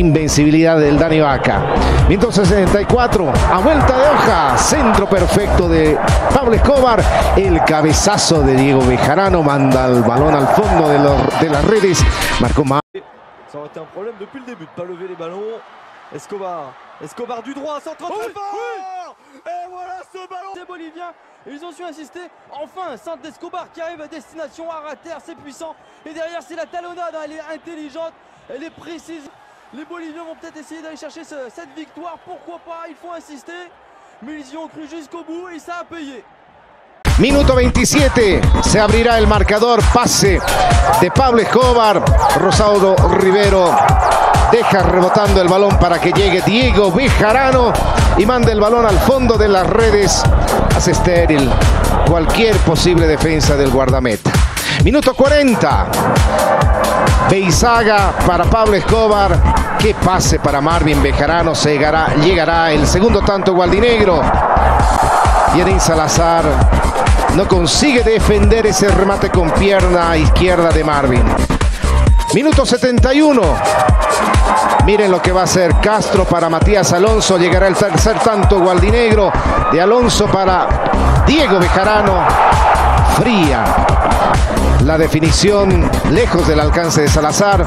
Invencibilidad del Dani Vaca. Minuto 64, a vuelta de hoja, centro perfecto de Pablo Escobar. El cabezazo de Diego Bejarano manda el balón al fondo de, los, de las redes. Marcó más. Ça aurait été un problème depuis le début de pas lever les ballons. Escobar, Escobar du droit, centre très fort Et voilà ce ballon des Boliviens, ils ont su insister. Enfin, Saint Escobar qui arrive à destination à rater, c'est puissant. Et derrière, c'est la talonnade, elle est intelligente, elle est précise. Les Boliviens vont peut-être essayer d'aller chercher ce, cette victoire, pourquoi pas, il faut insister. Mais ils y ont cru jusqu'au bout et ça a payé. Minuto 27, se abrirá el marcador, pase de Pablo Escobar, Rosauro Rivero deja rebotando el balón para que llegue Diego Bejarano y manda el balón al fondo de las redes, hace estéril cualquier posible defensa del guardameta. Minuto 40, Beizaga para Pablo Escobar, qué pase para Marvin Bejarano, llegará, llegará el segundo tanto Gualdinegro. Yerin Salazar no consigue defender ese remate con pierna izquierda de Marvin. Minuto 71. Miren lo que va a hacer Castro para Matías Alonso. Llegará el tercer tanto Gualdinegro de Alonso para Diego Bejarano. Fría. La definición lejos del alcance de Salazar.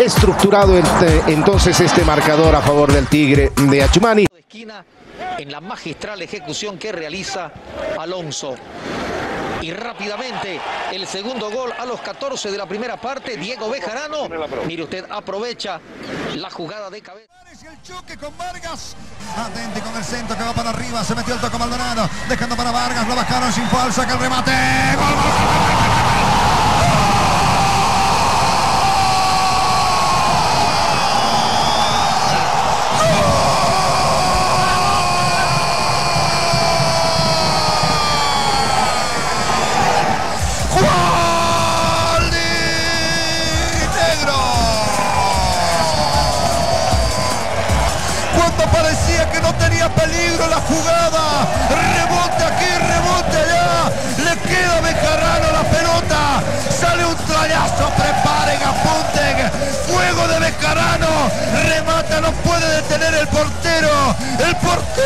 Estructurado este, entonces este marcador a favor del Tigre de Achumani. Esquina en la magistral ejecución que realiza Alonso. Y rápidamente el segundo gol a los 14 de la primera parte, Diego Bejarano. Mire usted, aprovecha la jugada de cabeza. El choque con Vargas. Atente con el centro que va para arriba. Se metió el toque Maldonado. Dejando para Vargas. Lo bajaron sin falsa. Que el remate. ¡Gol, gol, gol,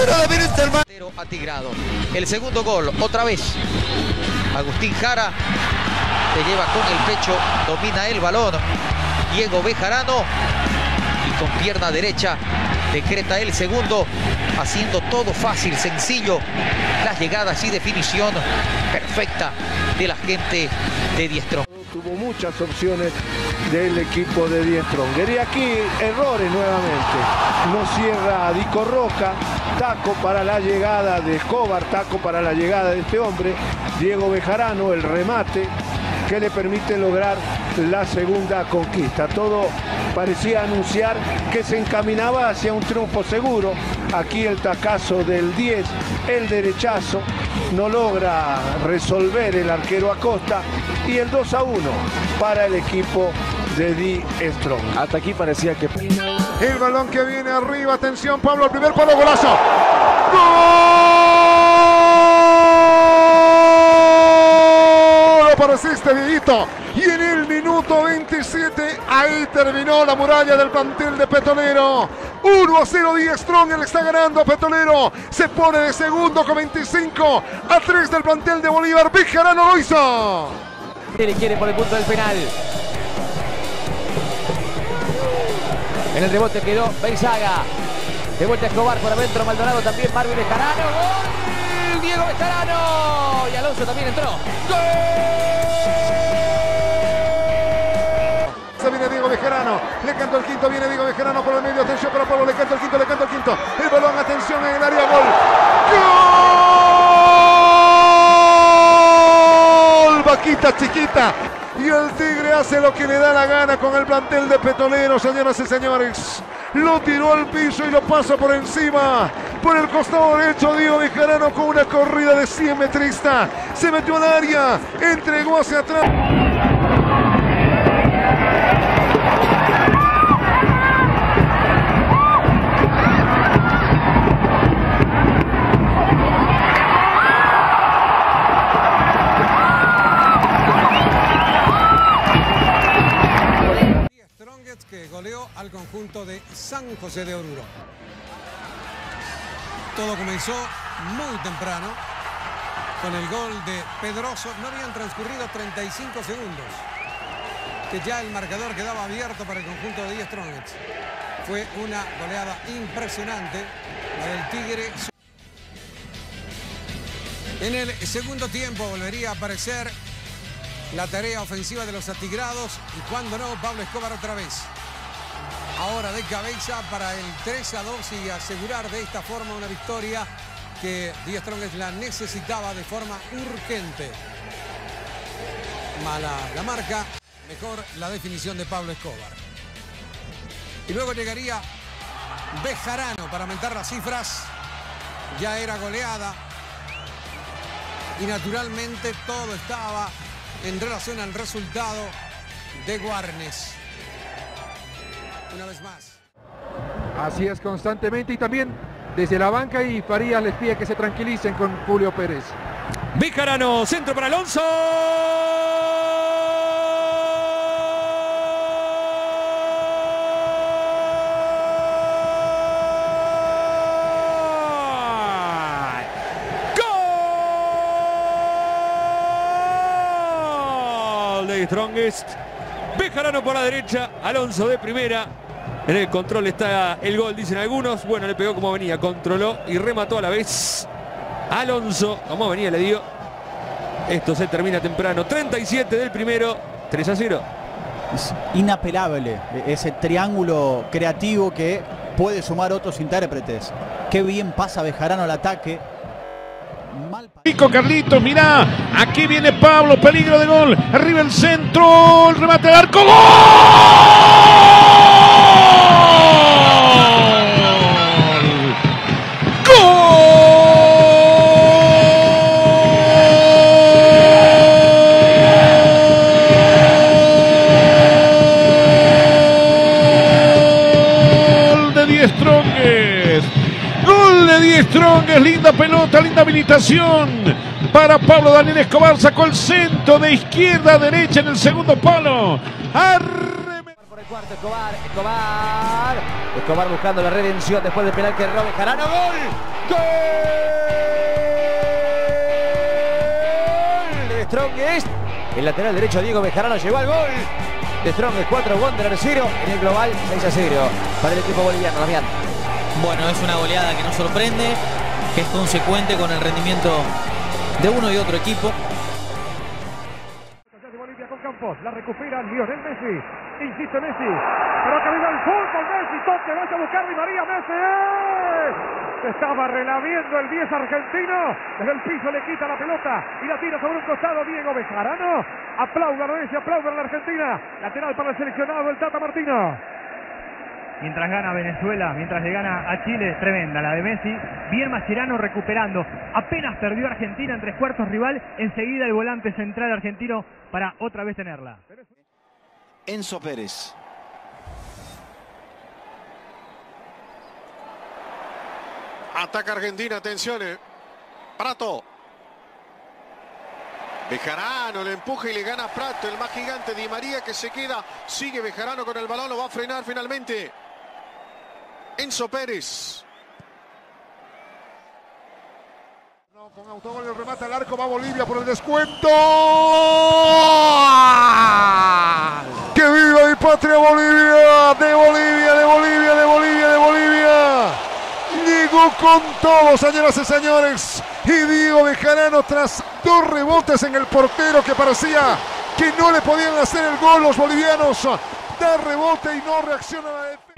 Portero de Vinterman. Atigrado. El segundo gol, otra vez. Agustín Jara se lleva con el pecho, domina el balón. Diego Bejarano y con pierna derecha decreta el segundo, haciendo todo fácil, sencillo, las llegadas y definición perfecta de la gente de Diestrón. Tuvo muchas opciones del equipo de Diestrón. Y aquí errores nuevamente. No cierra Dico Roca, taco para la llegada de Escobar, taco para la llegada de este hombre. Diego Bejarano, el remate que le permite lograr la segunda conquista. Todo parecía anunciar que se encaminaba hacia un triunfo seguro. Aquí el tacazo del 10, el derechazo, no logra resolver el arquero Acosta y el 2 a 1 para el equipo de Di Strong. Hasta aquí parecía que... El balón que viene arriba, atención Pablo, el primer palo, golazo. ¡Gol! Apareciste, Dieguito. Y en el minuto 27, ahí terminó la muralla del plantel de Petonero. 1 a 0 Díaz Strong, le está ganando a Petonero. Se pone de segundo con 25 a 3 del plantel de Bolívar. Bejarano lo hizo. Le quiere por el punto del penal. En el rebote quedó Beizaga. De vuelta Escobar por adentro, Maldonado también, Marvin Bejarano. ¡Gol! Diego Bejarano. Y Alonso también entró. ¡Gol! El quinto, viene Diego Bejarano por el medio, atención para Pablo, le canta el quinto, le canta el quinto, el balón, atención en el área, gol. ¡Gol! Vaquita chiquita. Y el Tigre hace lo que le da la gana con el plantel de Petonero, señoras y señores. Lo tiró al piso y lo pasa por encima. Por el costado derecho, Diego Bejarano con una corrida de 100 metrista. Se metió al área, entregó hacia atrás. Juan José de Oruro. Todo comenzó muy temprano con el gol de Pedroso. No habían transcurrido 35 segundos que ya el marcador quedaba abierto para el conjunto de 10 Strongets. Fue una goleada impresionante la del Tigre. En el segundo tiempo volvería a aparecer la tarea ofensiva de los atigrados y cuando no, Pablo Escobar otra vez. Ahora de cabeza para el 3 a 2 y asegurar de esta forma una victoria que Díaz Strongest la necesitaba de forma urgente. Mala la marca, mejor la definición de Pablo Escobar. Y luego llegaría Bejarano para aumentar las cifras. Ya era goleada. Y naturalmente todo estaba en relación al resultado de Guarnes. Una vez más. Así es constantemente y también desde la banca y Farías les pide que se tranquilicen con Julio Pérez. Bejarano, centro para Alonso. Gol de Strongest. Bejarano por la derecha, Alonso de primera. En el control está el gol, dicen algunos. Bueno, le pegó como venía, controló y remató a la vez. Alonso, como venía, le dio. Esto se termina temprano. 37 del primero, 3 a 0. Es inapelable ese triángulo creativo que puede sumar otros intérpretes. Qué bien pasa Bejarano al ataque. Pico Carlitos, mirá, aquí viene Pablo, peligro de gol, arriba el centro, el remate al arco, ¡Gol! Trongues! ¡Gol de 10 Trongues! Linda pelota, linda habilitación para Pablo Daniel Escobar. Sacó el centro de izquierda a derecha en el segundo palo. Por el cuarto, Escobar, Escobar. Escobar buscando la redención después del penal que erró Bejarano. ¡Gol! ¡Gol! De Strongest. El lateral derecho Diego Bejarano llegó al gol. De Strongest 4, Wanderer 0. En el global 6 a 0 para el equipo boliviano. Damián. Bueno, es una goleada que no sorprende, que es consecuente con el rendimiento de uno y otro equipo. La recupera Lionel Messi, insiste Messi, pero que viva el fútbol Messi, toque, vaya a buscar Di María Messi, se estaba relaviendo el 10 argentino, desde el piso le quita la pelota y la tira sobre un costado. Diego Bejarano, aplauda a Messi, aplauda a la Argentina, lateral para el seleccionado el Tata Martino. Mientras gana Venezuela, mientras le gana a Chile, tremenda la de Messi. Bien Mascherano recuperando. Apenas perdió Argentina en tres cuartos rival. Enseguida el volante central argentino para otra vez tenerla. Enzo Pérez. Ataca Argentina, atención. eh. Prato. Bejarano le empuja y le gana a Prato, el más gigante Di María que se queda. Sigue Bejarano con el balón, lo va a frenar finalmente. Enzo Pérez. Con autogol el remate al arco va Bolivia por el descuento. ¡Que viva mi patria Bolivia! De Bolivia, de Bolivia, de Bolivia, de Bolivia. Llegó con todo, señoras y señores. Y Diego Bejarano tras dos rebotes en el portero que parecía que no le podían hacer el gol los bolivianos. Rebote y no reacciona.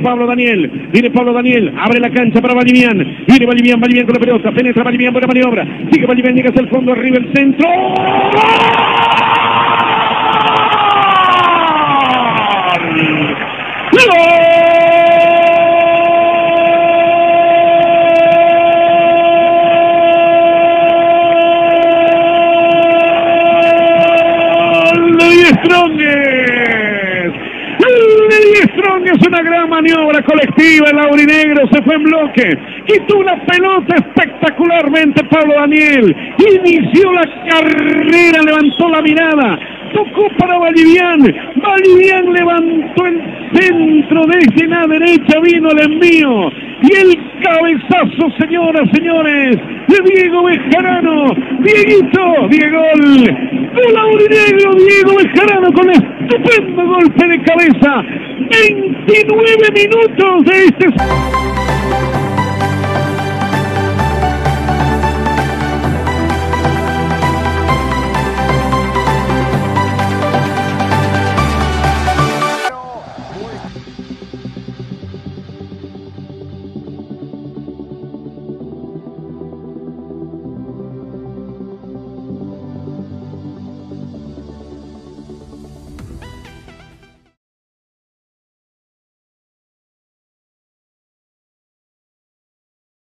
Pablo Daniel, viene Pablo Daniel, abre la cancha para Valimián, viene Valimián, Valimián con la pelota, penetra Valimián, buena maniobra, sigue Valimián, llega hacia el fondo, arriba el centro. ¡Gol de Die Strongest! ¡Gol de Die Strongest! Una gran maniobra colectiva, el aurinegro se fue en bloque, quitó una pelota espectacularmente Pablo Daniel, inició la carrera, levantó la mirada, tocó para Valivian. Valivian levantó el centro desde la derecha, vino el envío. Y el cabezazo, señoras, señores, de Diego Bejarano. Dieguito, Diego Gol aurinegro, Diego Bejarano con estupendo golpe de cabeza. 29 minutos de este...